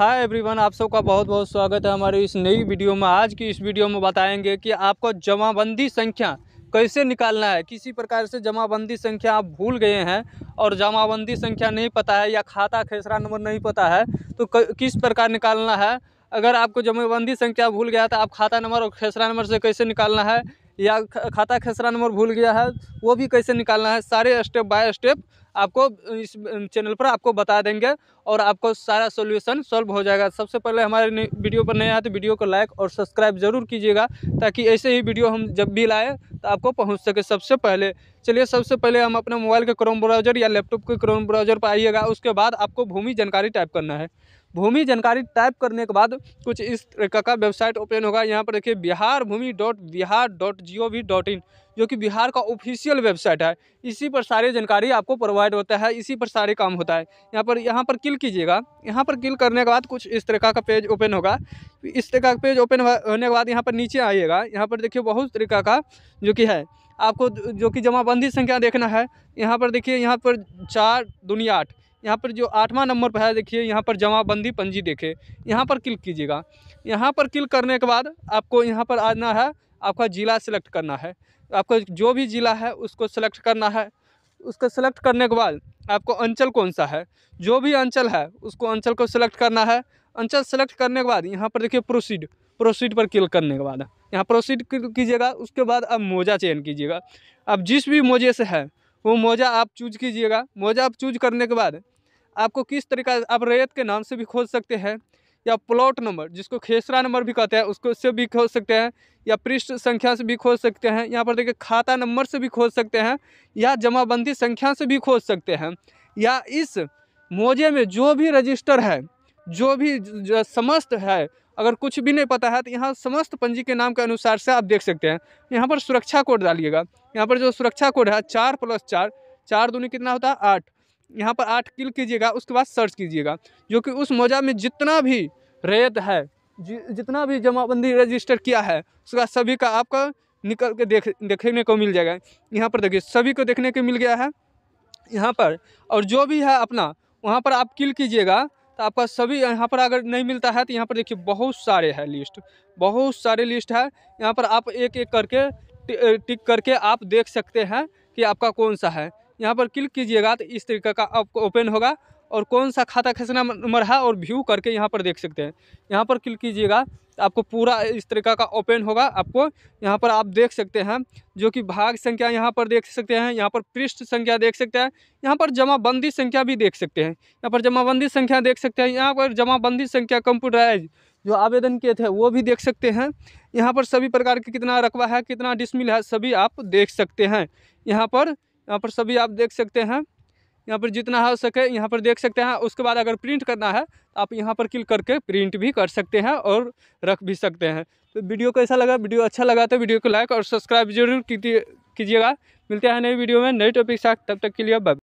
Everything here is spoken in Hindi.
हाय एवरीवन, आप सबका बहुत बहुत स्वागत है हमारी इस नई वीडियो में। आज की इस वीडियो में बताएँगे कि आपको जमाबंदी संख्या कैसे निकालना है, किसी प्रकार से जमाबंदी संख्या आप भूल गए हैं और जमाबंदी संख्या नहीं पता है या खाता खेसरा नंबर नहीं पता है तो किस प्रकार निकालना है? अगर आपको जमाबंदी संख्या भूल गया तो आप खाता नंबर और खेसरा नंबर से कैसे निकालना है? या खाता खेसरा नंबर भूल गया है, वो भी कैसे निकालना है, सारे स्टेप बाय स्टेप आपको इस चैनल पर आपको बता देंगे और आपको सारा सोल्यूशन सॉल्व हो जाएगा। सबसे पहले हमारे वीडियो पर नए आए तो वीडियो को लाइक और सब्सक्राइब ज़रूर कीजिएगा, ताकि ऐसे ही वीडियो हम जब भी लाएँ तो आपको पहुँच सके सबसे पहले। चलिए, सबसे पहले हम अपने मोबाइल के क्रोम ब्राउज़र या लैपटॉप के क्रोम ब्राउज़र पर आइएगा, उसके बाद आपको भूमि जानकारी टाइप करना है। भूमि जानकारी टाइप करने के बाद कुछ इस तरह का वेबसाइट ओपन होगा। यहाँ पर देखिए Bihar Bhumi dot Bihar dot G O V dot in जो कि बिहार का ऑफिशियल वेबसाइट है। इसी पर सारी जानकारी आपको प्रोवाइड होता है, इसी पर सारे काम होता है। यहाँ पर यहाँ पर क्लिक कीजिएगा। यहाँ पर क्लिक करने के बाद कुछ इस तरह का पेज ओपन होगा। इस तरह का पेज ओपन होने के बाद यहाँ पर नीचे आइएगा। यहाँ पर देखिए बहुत तरीका का जो कि है। आपको जो कि जमाबंदी संख्या देखना है। यहाँ पर देखिए, यहाँ पर चार दुनिया आठ। यहाँ पर जो आठवां नंबर पर है, देखिए, यहाँ पर जमाबंदी पंजी देखे। यहाँ पर क्लिक कीजिएगा। यहाँ पर क्लिक करने के बाद आपको यहाँ पर आना है, आपका ज़िला सेलेक्ट करना है। आपको जो भी ज़िला है, उसको सेलेक्ट करना है। उसको सेलेक्ट करने के बाद आपको अंचल कौन सा है? जो भी अंचल है, उसको अंचल को सिलेक्ट करना है। अंचल सेलेक्ट करने के बाद यहाँ पर देखिए प्रोसीड। प्रोसीड पर क्लिक करने के बाद यहाँ प्रोसीड कीजिएगा। उसके बाद आप मोजा चयन कीजिएगा। अब जिस भी मोजे से है, वो मोजा आप चूज़ कीजिएगा। मोजा आप चूज़ करने के बाद आपको किस तरीका, आप रैयत के नाम से भी खोज सकते हैं, या प्लॉट नंबर, जिसको खेसरा नंबर भी कहते हैं, उसको से भी खोज सकते हैं, या पृष्ठ संख्या से भी खोज सकते हैं, यहाँ पर देखिए खाता नंबर से भी खोज सकते हैं, या जमाबंदी संख्या से भी खोज सकते हैं, या इस मोजे में जो भी रजिस्टर है, जो भी समस्त है, अगर कुछ भी नहीं पता है तो यहाँ समस्त पंजी के नाम के अनुसार से आप देख सकते हैं। यहाँ पर सुरक्षा कोड डालिएगा, यहाँ पर जो सुरक्षा कोड है, चार प्लस चार चार दूनी कितना होता है? आठ। यहाँ पर आठ क्लिक कीजिएगा, उसके बाद सर्च कीजिएगा, जो कि उस मोजा में जितना भी रेत है जितना भी जमाबंदी रजिस्टर किया है, उसका सभी का आपका निकल के देख, देखने को मिल जाएगा। यहाँ पर देखिए, सभी को देखने को मिल गया है। यहाँ पर, और जो भी है अपना, वहाँ पर आप क्लिक कीजिएगा तो आपका सभी, यहाँ पर अगर नहीं मिलता है तो यहाँ पर देखिए, बहुत सारे है लिस्ट बहुत सारे लिस्ट है। यहाँ पर आप एक एक करके टिक करके आप देख सकते हैं कि आपका कौन सा है। यहाँ पर क्लिक कीजिएगा तो इस तरीके का आपको ओपन होगा और कौन सा खाता खसना नंबर है और व्यू करके यहाँ पर देख सकते हैं यहाँ पर क्लिक कीजिएगा तो आपको पूरा इस तरीका का ओपन होगा आपको यहाँ पर आप देख सकते हैं जो कि भाग संख्या यहाँ पर देख सकते हैं यहाँ पर पृष्ठ संख्या देख सकते हैं यहाँ पर जमाबंदी संख्या भी देख सकते हैं यहाँ पर जमाबंदी संख्या देख सकते हैं यहाँ पर जमाबंदी संख्या कंप्यूटराइज जो आवेदन किए थे वो भी देख सकते हैं यहाँ पर सभी प्रकार के कितना रकबा है कितना डिसमिल है सभी आप देख सकते हैं यहाँ पर यहाँ पर सभी आप देख सकते हैं। यहाँ पर जितना हो सके यहाँ पर देख सकते हैं। उसके बाद अगर प्रिंट करना है तो आप यहाँ पर क्लिक करके प्रिंट भी कर सकते हैं और रख भी सकते हैं। तो वीडियो कैसा लगा? वीडियो अच्छा लगा तो वीडियो को लाइक और सब्सक्राइब ज़रूर कीजिएगा। मिलते हैं नई वीडियो में नए टॉपिक साथ। तब तक के लिए